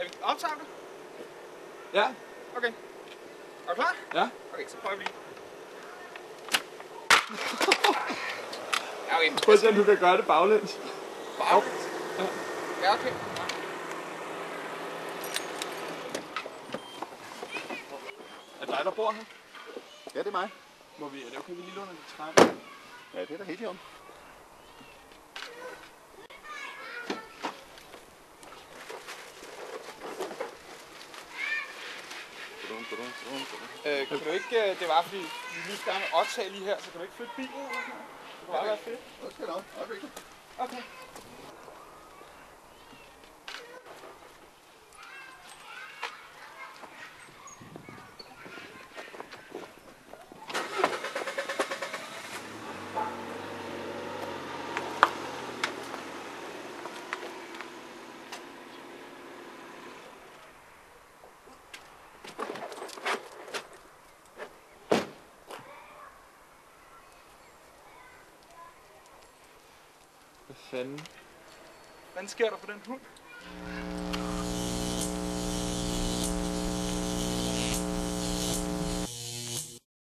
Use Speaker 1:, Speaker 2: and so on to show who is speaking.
Speaker 1: Er vi optager du?
Speaker 2: Ja,
Speaker 1: Okay. Er du klar?
Speaker 2: ja.
Speaker 1: Okay, så prøver vi lige. Ja, okay.
Speaker 2: Prøv at se, om du kan gøre det baglæns.
Speaker 1: Baglæns. Ja, okay.
Speaker 2: Er det dig, der bor her?
Speaker 3: Ja, det er mig.
Speaker 2: Må vi, er det okay, vi lige låner lidt træ?
Speaker 3: Ja, det er da helt i orden.
Speaker 1: Øh, kan du ikke, øh, det var fordi, vi lige gerne med optage lige her, så kan du ikke flytte bilen eller sådan noget? Det kunne bare være fedt.
Speaker 3: Okay, skal der.
Speaker 1: Okay.
Speaker 2: Hvad fanden?
Speaker 1: Hvad sker der for den hund?